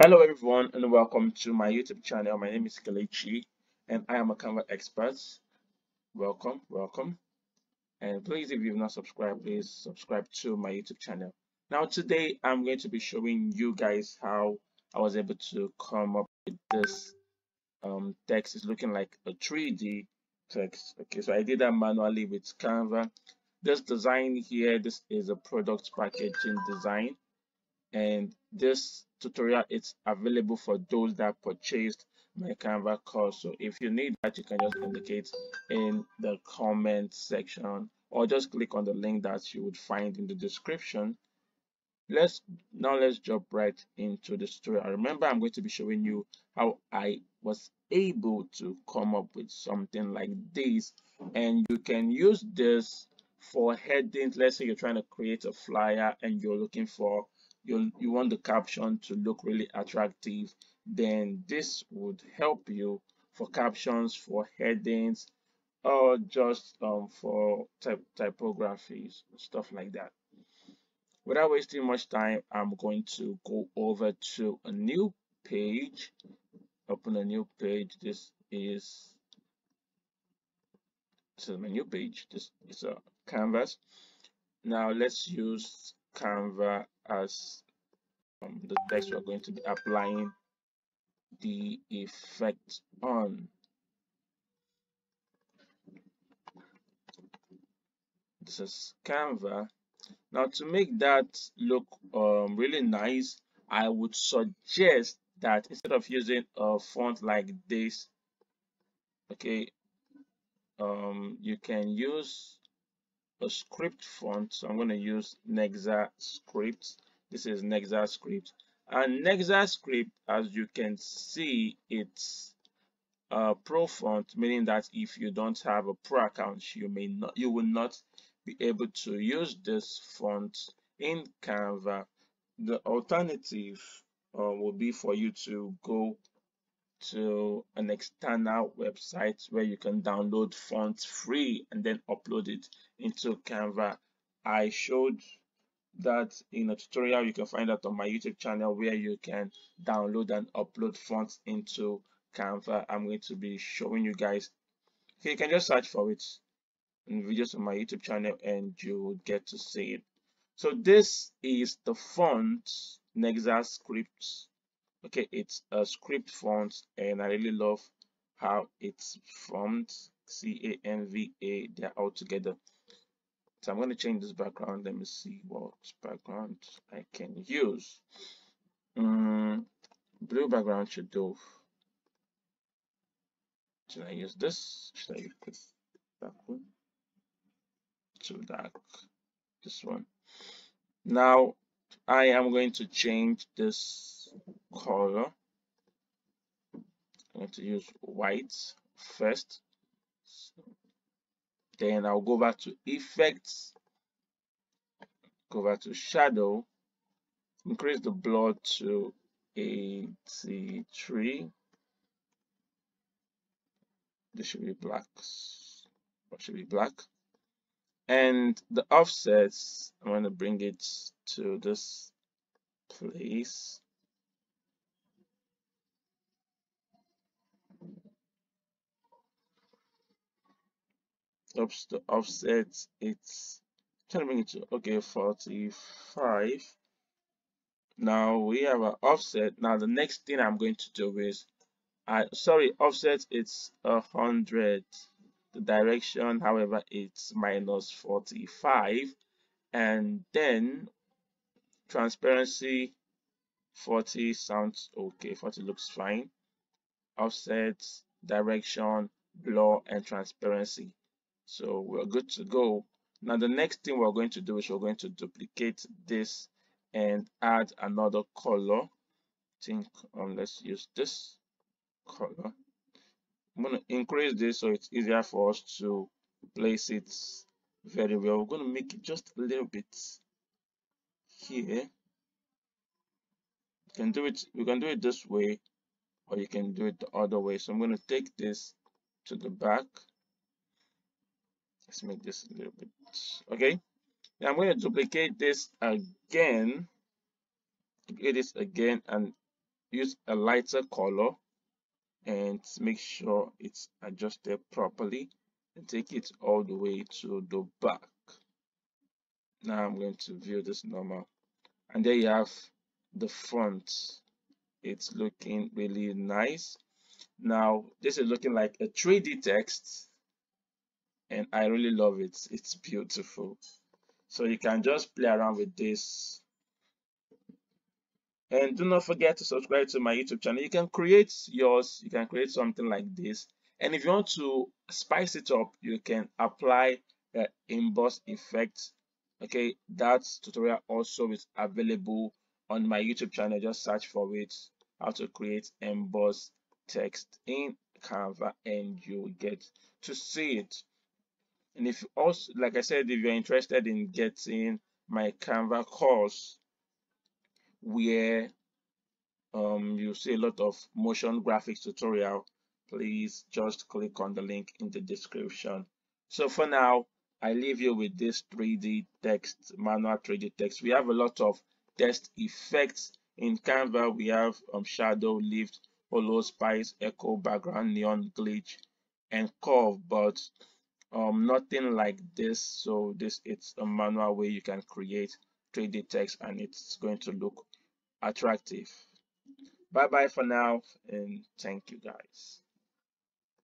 Hello everyone and welcome to my YouTube channel. My name is Kelechi and I am a Canva expert. Welcome, welcome. And please if you've not subscribed, please subscribe to my YouTube channel. Now today I'm going to be showing you guys how I was able to come up with this um, text. It's looking like a 3D text. Okay, so I did that manually with Canva. This design here, this is a product packaging design and this tutorial is available for those that purchased my canva course. So if you need that you can just indicate in the comment section or just click on the link that you would find in the description. Let's now let's jump right into the tutorial. Remember i'm going to be showing you how i was able to come up with something like this. And you can use this for headings. Let's say you're trying to create a flyer and you're looking for you you want the caption to look really attractive then this would help you for captions for headings or just um, for typographies stuff like that. Without wasting much time i'm going to go over to a new page. Open a new page. This is this is my new page. This is a canvas. Now let's use canva as um, the text we're going to be applying the effect on. This is Canva. Now to make that look um, really nice, I would suggest that instead of using a font like this, okay, um, you can use a script font. So I'm going to use Nexa script. This is Nexa script. And Nexa script, as you can see, it's a pro font, meaning that if you don't have a pro account, you may not, you will not be able to use this font in Canva. The alternative uh, will be for you to go to an external website where you can download fonts free and then upload it into Canva. I showed that in a tutorial you can find that on my YouTube channel where you can download and upload fonts into Canva. I'm going to be showing you guys. Okay, you can just search for it in videos on my YouTube channel and you will get to see it. So this is the font Nexa script okay it's a script font and i really love how it's formed. C-a-n-v-a they're all together. So i'm going to change this background. Let me see what background i can use. Um, blue background should do. Should i use this? Should i use dark one? Too dark this one? Now i am going to change this color. I'm going to use white first. Then I'll go back to effects. Go back to shadow. Increase the blur to 83 this should be black. Or should be black? And the offsets I'm going to bring it to this place oops the offset it's trying to bring it to okay 45 now we have an offset. Now the next thing i'm going to do is i sorry offset it's a hundred. The direction however it's minus 45 and then transparency 40 sounds okay. 40 looks fine. Offset direction blur and transparency so we're good to go. Now the next thing we're going to do is we're going to duplicate this and add another color. Think um, let's use this color. I'm going to increase this so it's easier for us to place it very well. We're going to make it just a little bit here. You can do it we can do it this way or you can do it the other way. So I'm going to take this to the back let's make this a little bit okay? Now i'm going to duplicate this again. Create this again and use a lighter color and make sure it's adjusted properly and take it all the way to the back. Now I'm going to view this normal. And there you have the front. It's looking really nice. Now this is looking like a 3d text and I really love it. It's beautiful. So you can just play around with this. And do not forget to subscribe to my youtube channel. You can create yours. You can create something like this. And if you want to spice it up you can apply uh, the emboss effect. Okay that tutorial also is available on my youtube channel. Just search for it how to create emboss text in canva and you get to see it and if also like i said if you're interested in getting my canva course where um, you see a lot of motion graphics tutorial, please just click on the link in the description. So for now, I leave you with this 3D text, manual 3D text. We have a lot of text effects in Canva. We have um, shadow, lift, hollow, splice, echo, background, neon, glitch, and curve, but um, nothing like this. So this it's a manual way you can create 3D text and it's going to look attractive. Bye bye for now and thank you guys.